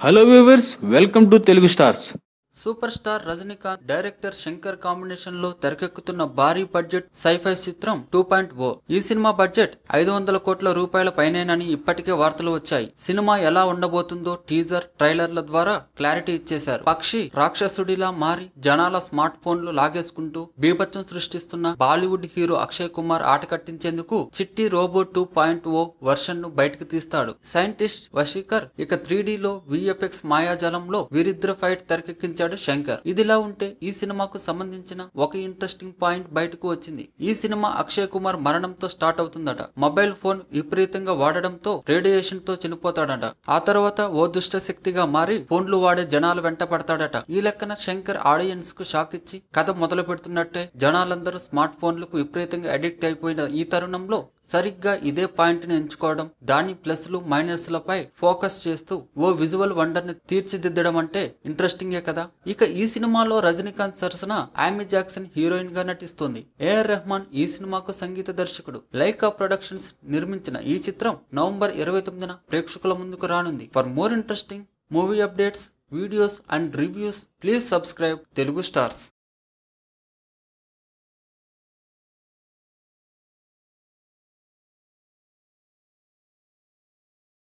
Hello viewers welcome to Telugu stars super star Rajinikanth director Shankar కాంబినేషన్లో తెరకెక్కుతున్న భారీ budget sci-fi చిత్రం two point ఓ. ఈ సినిమా బడ్జెట్ ఐదు వందల కోట్ల రూపాయల పైనేనని ఇప్పటికే వార్తలు వచ్చాయి. సినిమా ఎలా ఉండబోతుందో టీజర్ ట్రైలర్ల ద్వారా క్లారిటీ ఇచ్చేశారు. పక్షి రాక్షసుడిలా మారి జనాల స్మార్ట్ ఫోన్లు లాగేసుకుంటూ బీభత్సం సృష్టిస్తున్న బాలీవుడ్ హీరో అక్షయ్ కుమార్ ఆట కట్టించేందుకు Chitti robo two point O వర్షన్ను బయటకు తీస్తాడు. సైంటిస్ట్ వశీకర్ ఇక త్రీ లో విఎఫ్ఎక్స్ మాయాజాలంలో వీరిద్దరు ఫైట్ తెరకెక్కించాడు శంకర్. ఇదిలా ఉంటే ఈ సినిమాకు సంబంధించిన ఒక ఇంట్రెస్టింగ్ పాయింట్ బయటకు వచ్చింది. ఈ సినిమా అక్షయ్ కుమార్ మరణంతో స్టార్ట్ అవుతుందట. మొబైల్ ఫోన్ విపరీతంగా వాడడంతో రేడియేషన్తో చనిపోతాడట. ఆ తర్వాత ఓ దుష్ట శక్తిగా మారి ఫోన్లు వాడే జనాలు వెంట పడతాడట. ఈ లెక్కన శంకర్ ఆడియన్స్కు షాక్ ఇచ్చి కథ మొదలు పెడుతున్నట్టే జనాలందరూ స్మార్ట్ ఫోన్లకు విపరీతంగా అడిక్ట్ అయిపోయిన ఈ తరుణంలో సరిగ్గా ఇదే పాయింట్ని ఎంచుకోవడం దాని ప్లస్లు మైనస్లపై ఫోకస్ చేస్తూ ఓ విజువల్ వండర్ని తీర్చిదిద్దడం అంటే ఇంట్రెస్టింగే కదా. ఇక ఈ సినిమాలో రజనీకాంత్ సరసన ఆమి జాక్సన్ హీరోయిన్గా నటిస్తుంది. ఏఆర్ రెహమాన్ ఈ సినిమాకు సంగీత దర్శకుడు. లైకా ప్రొడక్షన్స్ నిర్మించిన ఈ చిత్రం నవంబర్ ఇరవై తొమ్మిదిన ప్రేక్షకుల ముందుకు రానుంది. For more interesting movie updates videos and reviews please subscribe Telugu stars.